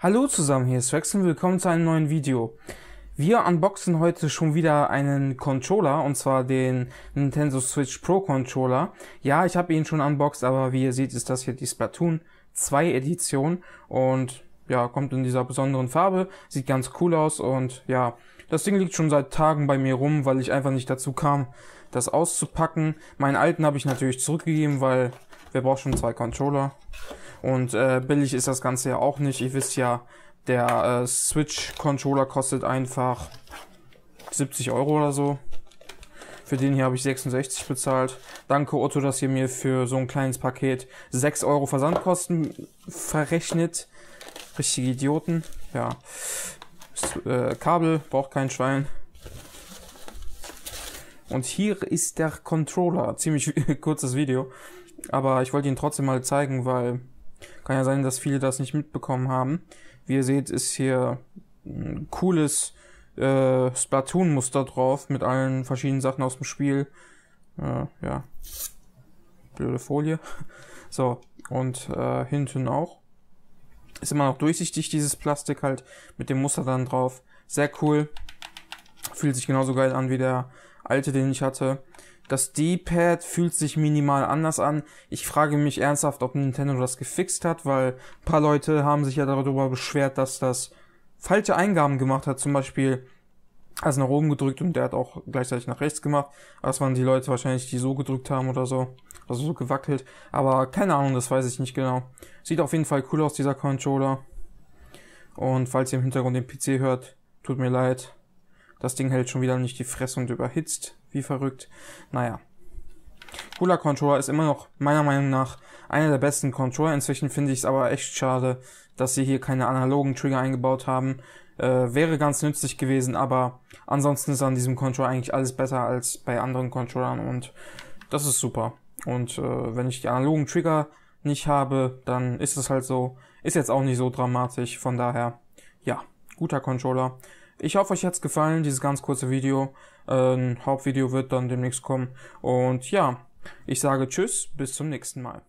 Hallo zusammen, hier ist Rex und willkommen zu einem neuen Video. Wir unboxen heute schon wieder einen Controller und zwar den Nintendo Switch Pro Controller. Ja, ich habe ihn schon unboxed, aber wie ihr seht, ist das hier die Splatoon 2 Edition und ja, kommt in dieser besonderen Farbe, sieht ganz cool aus und ja, das Ding liegt schon seit Tagen bei mir rum, weil ich einfach nicht dazu kam, das auszupacken. Meinen alten habe ich natürlich zurückgegeben, weil wer braucht schon zwei Controller? Und äh, billig ist das Ganze ja auch nicht. Ihr wisst ja, der äh, Switch-Controller kostet einfach 70 Euro oder so. Für den hier habe ich 66 bezahlt. Danke Otto, dass ihr mir für so ein kleines Paket 6 Euro Versandkosten verrechnet. Richtige Idioten. Ja. Äh, Kabel braucht kein Schwein. Und hier ist der Controller. Ziemlich kurzes Video. Aber ich wollte ihn trotzdem mal zeigen, weil kann ja sein, dass viele das nicht mitbekommen haben. Wie ihr seht, ist hier ein cooles äh, Splatoon-Muster drauf mit allen verschiedenen Sachen aus dem Spiel. Äh, ja. Blöde Folie. So, und äh, hinten auch. Ist immer noch durchsichtig, dieses Plastik halt, mit dem Muster dann drauf. Sehr cool. Fühlt sich genauso geil an wie der alte, den ich hatte. Das D-Pad fühlt sich minimal anders an. Ich frage mich ernsthaft, ob Nintendo das gefixt hat, weil ein paar Leute haben sich ja darüber beschwert, dass das falsche Eingaben gemacht hat. Zum Beispiel also nach oben gedrückt und der hat auch gleichzeitig nach rechts gemacht. Das waren die Leute wahrscheinlich, die so gedrückt haben oder so. Also so gewackelt. Aber keine Ahnung, das weiß ich nicht genau. Sieht auf jeden Fall cool aus, dieser Controller. Und falls ihr im Hintergrund den PC hört, tut mir leid. Das Ding hält schon wieder nicht die Fresse und überhitzt. Wie verrückt. Naja. Cooler Controller ist immer noch meiner Meinung nach einer der besten Controller. Inzwischen finde ich es aber echt schade, dass sie hier keine analogen Trigger eingebaut haben. Äh, wäre ganz nützlich gewesen, aber ansonsten ist an diesem Controller eigentlich alles besser als bei anderen Controllern und das ist super. Und äh, wenn ich die analogen Trigger nicht habe, dann ist es halt so. Ist jetzt auch nicht so dramatisch, von daher, ja, guter Controller. Ich hoffe, euch hat's gefallen, dieses ganz kurze Video. Ein Hauptvideo wird dann demnächst kommen. Und ja, ich sage Tschüss, bis zum nächsten Mal.